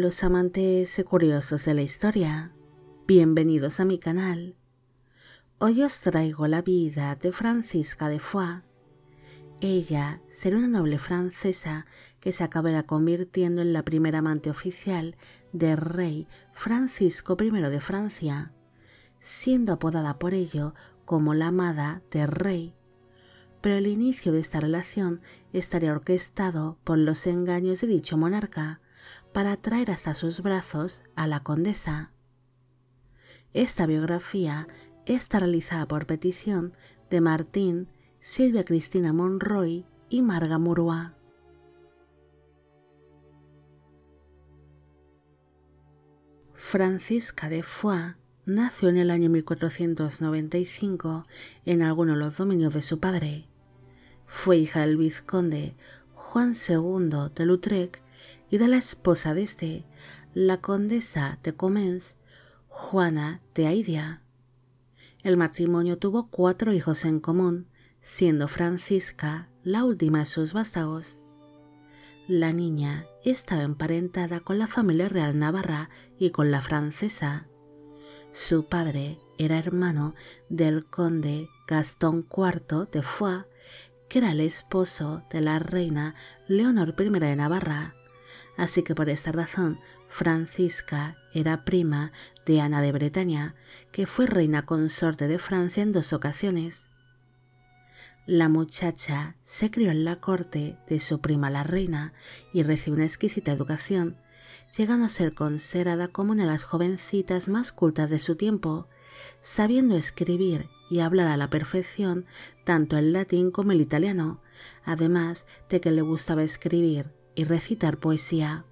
los amantes y curiosos de la historia. Bienvenidos a mi canal. Hoy os traigo la vida de Francisca de Foix. Ella será una noble francesa que se acabará convirtiendo en la primera amante oficial del rey Francisco I de Francia, siendo apodada por ello como la amada del rey pero el inicio de esta relación estaría orquestado por los engaños de dicho monarca para atraer hasta sus brazos a la condesa. Esta biografía está realizada por petición de Martín, Silvia Cristina Monroy y Marga Murua. Francisca de Foix nació en el año 1495 en alguno de los dominios de su padre. Fue hija del vizconde Juan II de Lautrec y de la esposa de este, la condesa de Comens, Juana de Aidia. El matrimonio tuvo cuatro hijos en común, siendo Francisca la última de sus vástagos. La niña estaba emparentada con la familia real navarra y con la francesa. Su padre era hermano del conde Gastón IV de Foix que era el esposo de la reina Leonor I de Navarra, así que por esta razón Francisca era prima de Ana de Bretaña, que fue reina consorte de Francia en dos ocasiones. La muchacha se crió en la corte de su prima la reina y recibió una exquisita educación, llegando a ser considerada como una de las jovencitas más cultas de su tiempo, sabiendo escribir y hablar a la perfección tanto el latín como el italiano, además de que le gustaba escribir y recitar poesía.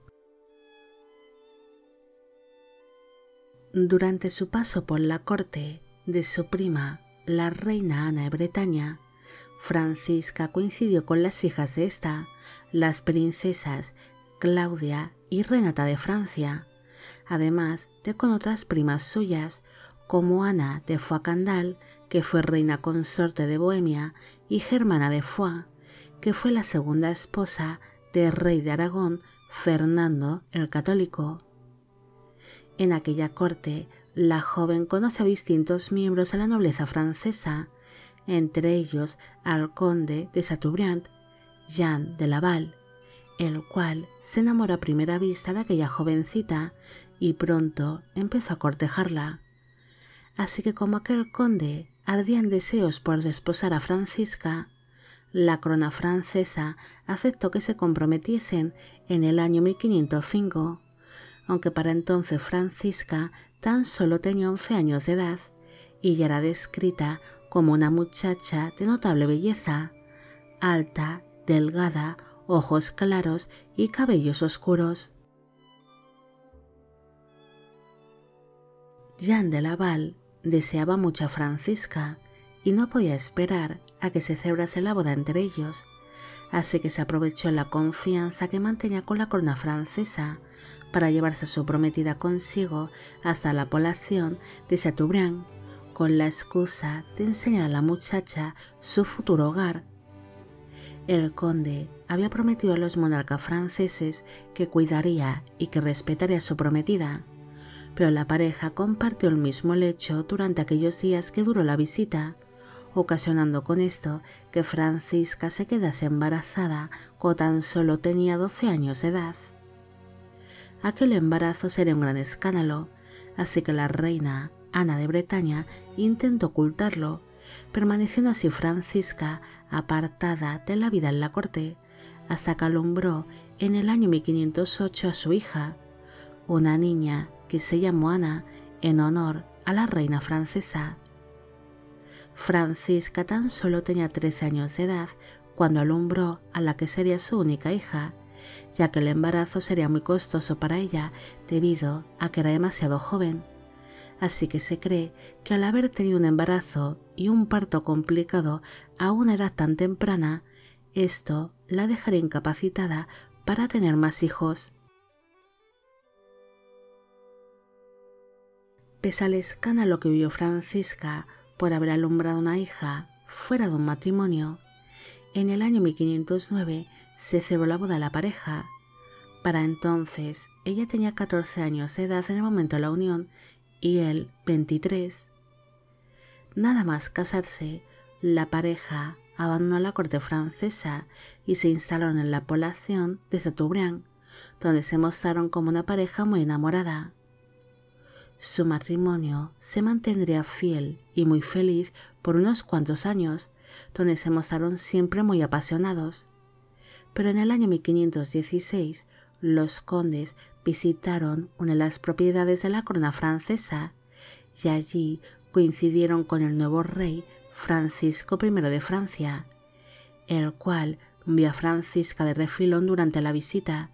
Durante su paso por la corte de su prima, la reina Ana de Bretaña, Francisca coincidió con las hijas de esta, las princesas Claudia y Renata de Francia, además de con otras primas suyas como Ana de Foix-Candal que fue reina consorte de Bohemia, y Germana de Foix, que fue la segunda esposa rey de Aragón, Fernando el Católico. En aquella corte, la joven conoce a distintos miembros de la nobleza francesa, entre ellos al conde de Chateaubriand, Jean de Laval, el cual se enamora a primera vista de aquella jovencita y pronto empezó a cortejarla. Así que como aquel conde ardían deseos por desposar a Francisca, la corona francesa aceptó que se comprometiesen en el año 1505, aunque para entonces Francisca tan solo tenía 11 años de edad y ya era descrita como una muchacha de notable belleza, alta, delgada, ojos claros y cabellos oscuros. Jean de Laval deseaba mucho a Francisca y no podía esperar a que se celebrase la boda entre ellos, así que se aprovechó la confianza que mantenía con la corona francesa para llevarse a su prometida consigo hasta la población de Chateaubriand, con la excusa de enseñar a la muchacha su futuro hogar. El conde había prometido a los monarcas franceses que cuidaría y que respetaría a su prometida pero la pareja compartió el mismo lecho durante aquellos días que duró la visita, ocasionando con esto que Francisca se quedase embarazada cuando tan solo tenía 12 años de edad. Aquel embarazo sería un gran escándalo, así que la reina Ana de Bretaña intentó ocultarlo, permaneciendo así Francisca apartada de la vida en la corte, hasta que alumbró en el año 1508 a su hija, una niña que se llamó Ana en honor a la reina francesa. Francisca tan solo tenía 13 años de edad cuando alumbró a la que sería su única hija, ya que el embarazo sería muy costoso para ella debido a que era demasiado joven. Así que se cree que al haber tenido un embarazo y un parto complicado a una edad tan temprana, esto la dejaría incapacitada para tener más hijos. Pese al escándalo que vivió Francisca por haber alumbrado una hija fuera de un matrimonio, en el año 1509 se celebró la boda de la pareja, Para entonces, ella tenía 14 años de edad en el momento de la unión y él 23. Nada más casarse, la pareja abandonó la corte francesa y se instalaron en la población de Chateaubriand, donde se mostraron como una pareja muy enamorada. Su matrimonio se mantendría fiel y muy feliz por unos cuantos años, donde se mostraron siempre muy apasionados. Pero en el año 1516 los condes visitaron una de las propiedades de la corona francesa y allí coincidieron con el nuevo rey Francisco I de Francia, el cual vio a Francisca de refilón durante la visita,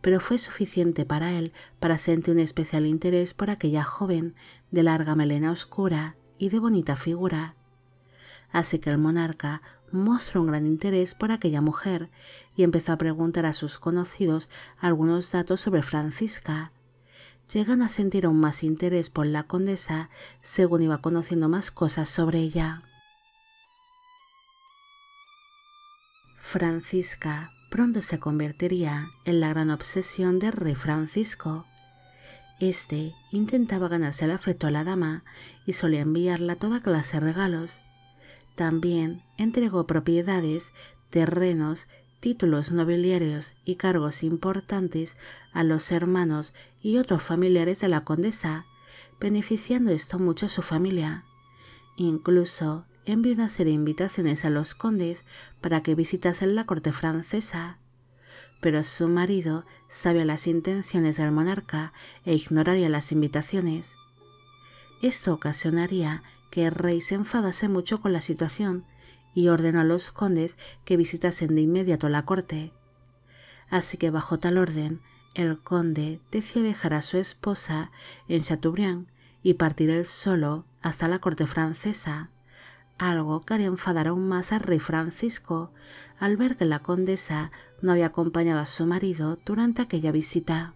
pero fue suficiente para él para sentir un especial interés por aquella joven de larga melena oscura y de bonita figura. Así que el monarca mostró un gran interés por aquella mujer y empezó a preguntar a sus conocidos algunos datos sobre Francisca, llegando a sentir aún más interés por la condesa según iba conociendo más cosas sobre ella. Francisca pronto se convertiría en la gran obsesión del rey Francisco. Este intentaba ganarse el afecto a la dama y solía enviarla toda clase de regalos. También entregó propiedades, terrenos, títulos nobiliarios y cargos importantes a los hermanos y otros familiares de la condesa, beneficiando esto mucho a su familia. Incluso envió una serie de invitaciones a los condes para que visitasen la corte francesa. Pero su marido sabía las intenciones del monarca e ignoraría las invitaciones. Esto ocasionaría que el rey se enfadase mucho con la situación y ordenó a los condes que visitasen de inmediato la corte. Así que bajo tal orden, el conde decidió dejar a su esposa en Chateaubriand y partir él solo hasta la corte francesa algo que haría enfadar aún más al rey Francisco al ver que la condesa no había acompañado a su marido durante aquella visita.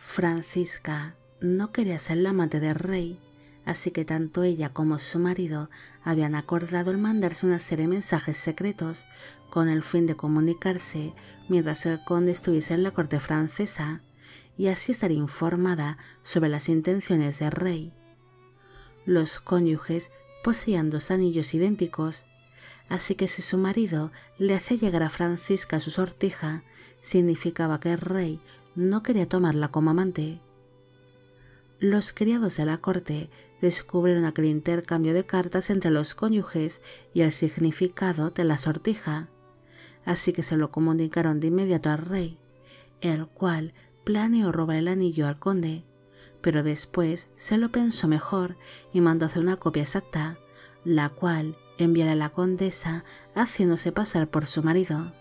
Francisca no quería ser la amante del rey, así que tanto ella como su marido habían acordado el mandarse una serie de mensajes secretos con el fin de comunicarse mientras el conde estuviese en la corte francesa y así estar informada sobre las intenciones del rey. Los cónyuges poseían dos anillos idénticos, así que si su marido le hacía llegar a Francisca su sortija, significaba que el rey no quería tomarla como amante. Los criados de la corte descubrieron aquel intercambio de cartas entre los cónyuges y el significado de la sortija, así que se lo comunicaron de inmediato al rey, el cual planeó robar el anillo al conde pero después se lo pensó mejor y mandó hacer una copia exacta, la cual enviara a la condesa haciéndose pasar por su marido.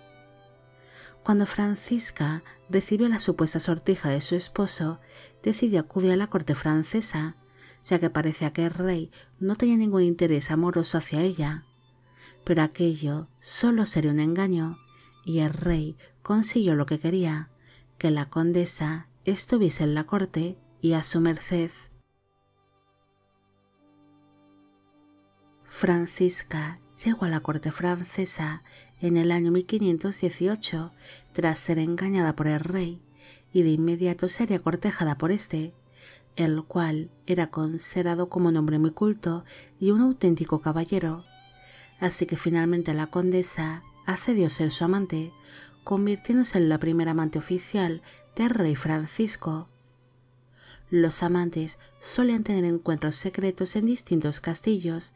Cuando Francisca recibió la supuesta sortija de su esposo, decidió acudir a la corte francesa, ya que parecía que el rey no tenía ningún interés amoroso hacia ella. Pero aquello solo sería un engaño, y el rey consiguió lo que quería, que la condesa estuviese en la corte y a su merced. Francisca llegó a la corte francesa en el año 1518 tras ser engañada por el rey y de inmediato sería cortejada por este, el cual era considerado como un hombre muy culto y un auténtico caballero. Así que finalmente la condesa accedió a ser su amante, convirtiéndose en la primera amante oficial del rey Francisco. Los amantes solían tener encuentros secretos en distintos castillos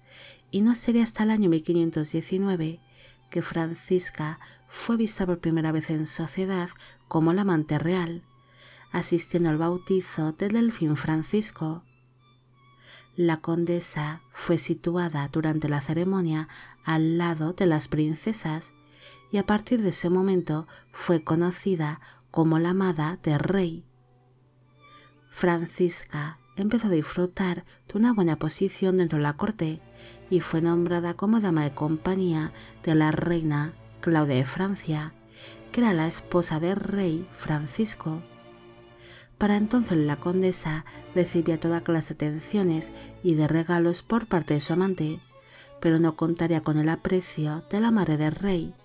y no sería hasta el año 1519 que Francisca fue vista por primera vez en sociedad como la amante real, asistiendo al bautizo del delfín Francisco. La condesa fue situada durante la ceremonia al lado de las princesas y a partir de ese momento fue conocida como la amada del rey. Francisca empezó a disfrutar de una buena posición dentro de la corte y fue nombrada como dama de compañía de la reina Claudia de Francia, que era la esposa del rey Francisco. Para entonces la condesa recibía toda clase de atenciones y de regalos por parte de su amante, pero no contaría con el aprecio de la madre del rey,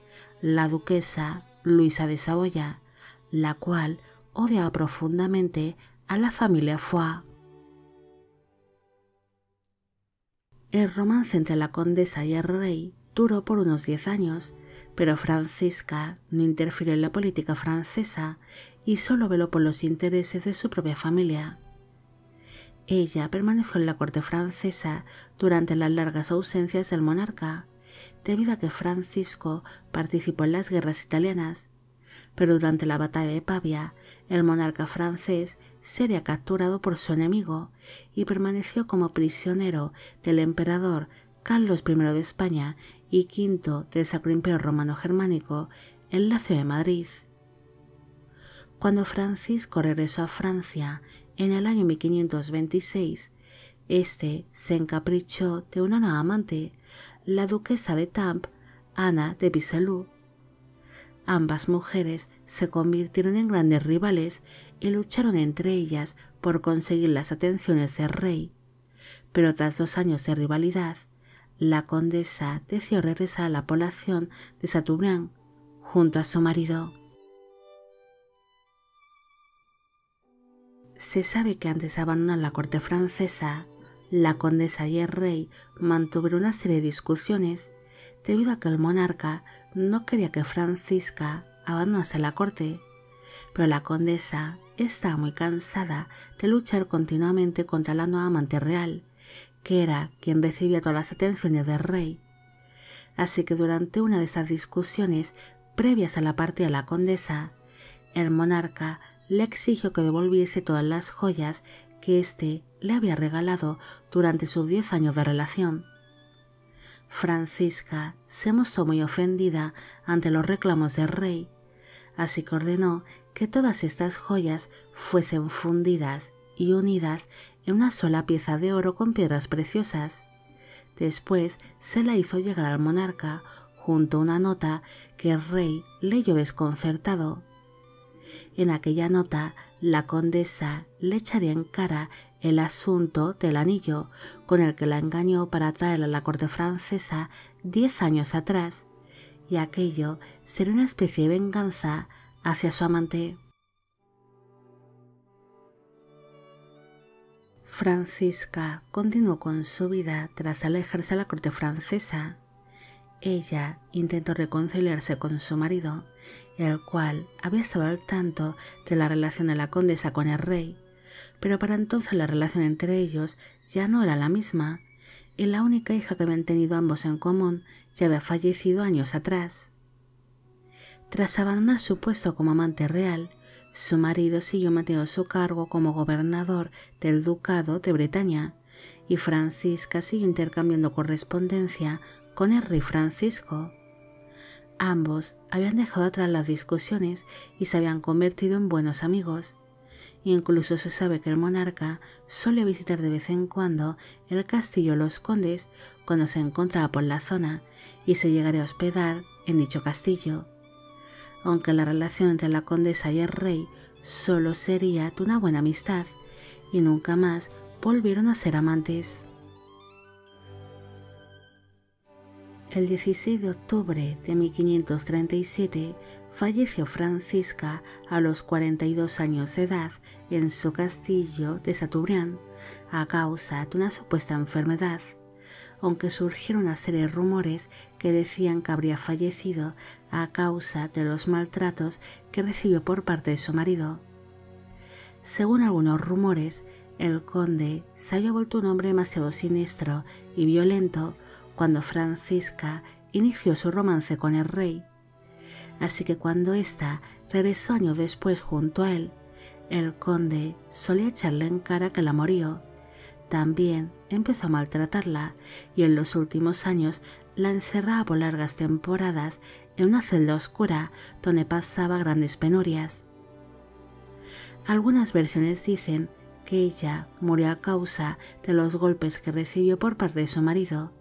la duquesa Luisa de Saboya, la cual odiaba profundamente a la familia Foix. El romance entre la condesa y el rey duró por unos diez años, pero Francisca no interfirió en la política francesa y solo veló por los intereses de su propia familia. Ella permaneció en la corte francesa durante las largas ausencias del monarca, debido a que Francisco participó en las guerras italianas, pero durante la batalla de Pavia, el monarca francés sería capturado por su enemigo y permaneció como prisionero del emperador Carlos I de España y V del Sacro Imperio Romano Germánico en la ciudad de Madrid. Cuando Francisco regresó a Francia en el año 1526, este se encaprichó de una nueva amante, la duquesa de Tamp, Ana de Bisalou. Ambas mujeres se convirtieron en grandes rivales y lucharon entre ellas por conseguir las atenciones del rey. Pero tras dos años de rivalidad, la condesa decidió regresar a la población de Satubrán junto a su marido. Se sabe que antes de abandonar la corte francesa, la condesa y el rey mantuvieron una serie de discusiones debido a que el monarca no quería que Francisca abandonase la corte, pero la condesa estaba muy cansada de luchar continuamente contra la nueva amante real, que era quien recibía todas las atenciones del rey. Así que durante una de esas discusiones previas a la partida de la condesa, el monarca le exigió que devolviese todas las joyas que éste le había regalado durante sus diez años de relación. Francisca se mostró muy ofendida ante los reclamos del rey, así que ordenó que todas estas joyas fuesen fundidas y unidas en una sola pieza de oro con piedras preciosas. Después se la hizo llegar al monarca junto a una nota que el rey leyó desconcertado. En aquella nota, la condesa le echaría en cara el asunto del anillo con el que la engañó para traerla a la corte francesa diez años atrás, y aquello sería una especie de venganza hacia su amante. Francisca continuó con su vida tras alejarse a la corte francesa. Ella intentó reconciliarse con su marido el cual había estado al tanto de la relación de la condesa con el rey, pero para entonces la relación entre ellos ya no era la misma, y la única hija que habían tenido ambos en común ya había fallecido años atrás. Tras abandonar su puesto como amante real, su marido siguió manteniendo su cargo como gobernador del Ducado de Bretaña, y Francisca siguió intercambiando correspondencia con el rey Francisco. Ambos habían dejado atrás las discusiones y se habían convertido en buenos amigos. Incluso se sabe que el monarca solía visitar de vez en cuando el castillo de los condes cuando se encontraba por la zona y se llegaría a hospedar en dicho castillo. Aunque la relación entre la condesa y el rey solo sería de una buena amistad y nunca más volvieron a ser amantes. El 16 de octubre de 1537 falleció Francisca a los 42 años de edad en su castillo de Satubrián a causa de una supuesta enfermedad, aunque surgieron una serie de rumores que decían que habría fallecido a causa de los maltratos que recibió por parte de su marido. Según algunos rumores, el conde se había vuelto un hombre demasiado siniestro y violento cuando Francisca inició su romance con el rey. Así que cuando ésta regresó años después junto a él, el conde solía echarle en cara que la murió. También empezó a maltratarla y en los últimos años la encerraba por largas temporadas en una celda oscura donde pasaba grandes penurias. Algunas versiones dicen que ella murió a causa de los golpes que recibió por parte de su marido,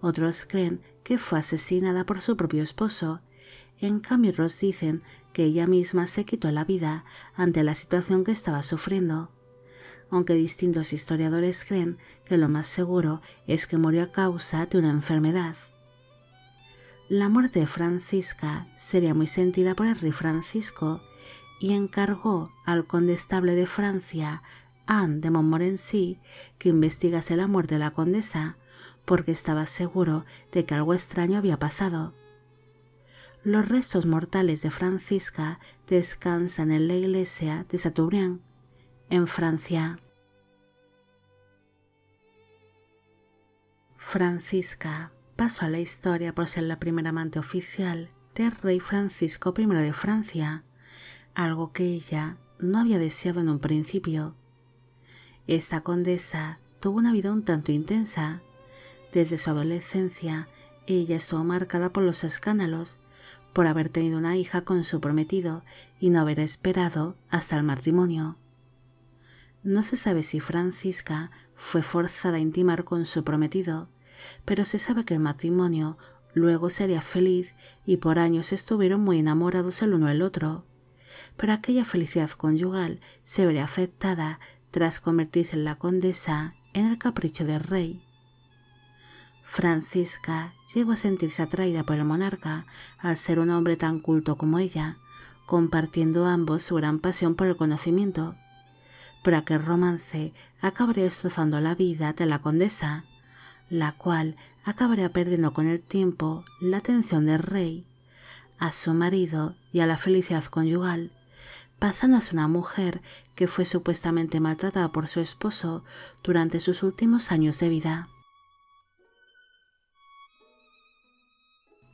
otros creen que fue asesinada por su propio esposo. En cambio, otros dicen que ella misma se quitó la vida ante la situación que estaba sufriendo. Aunque distintos historiadores creen que lo más seguro es que murió a causa de una enfermedad. La muerte de Francisca sería muy sentida por el rey Francisco y encargó al condestable de Francia, Anne de Montmorency, que investigase la muerte de la condesa, porque estaba seguro de que algo extraño había pasado. Los restos mortales de Francisca descansan en la iglesia de Saturnin, en Francia. Francisca pasó a la historia por ser la primera amante oficial del rey Francisco I de Francia, algo que ella no había deseado en un principio. Esta condesa tuvo una vida un tanto intensa. Desde su adolescencia, ella estuvo marcada por los escándalos por haber tenido una hija con su prometido y no haber esperado hasta el matrimonio. No se sabe si Francisca fue forzada a intimar con su prometido, pero se sabe que el matrimonio luego sería feliz y por años estuvieron muy enamorados el uno del otro. Pero aquella felicidad conyugal se vería afectada tras convertirse en la condesa en el capricho del rey. Francisca llegó a sentirse atraída por el monarca al ser un hombre tan culto como ella, compartiendo ambos su gran pasión por el conocimiento. Pero aquel romance acabaría destrozando la vida de la condesa, la cual acabaría perdiendo con el tiempo la atención del rey, a su marido y a la felicidad conyugal, pasando a una mujer que fue supuestamente maltratada por su esposo durante sus últimos años de vida.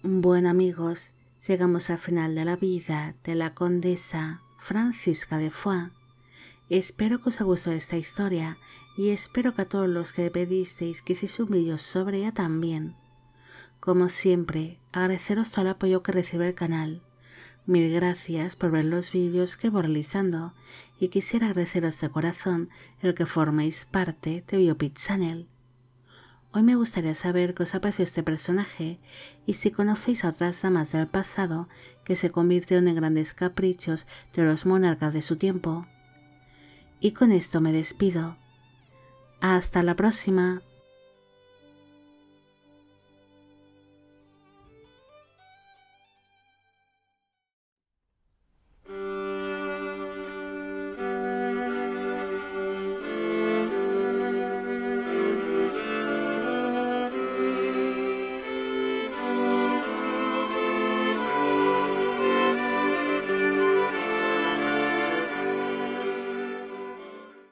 Bueno amigos, llegamos al final de la vida de la condesa Francisca de Foix. Espero que os haya gustado esta historia y espero que a todos los que pedisteis que hiciese un vídeo sobre ella también. Como siempre, agradeceros todo el apoyo que recibe el canal. Mil gracias por ver los vídeos que voy realizando y quisiera agradeceros de corazón el que forméis parte de Biopit Channel. Hoy me gustaría saber qué os apreció este personaje y si conocéis a otras damas del pasado que se convirtieron en grandes caprichos de los monarcas de su tiempo. Y con esto me despido. Hasta la próxima.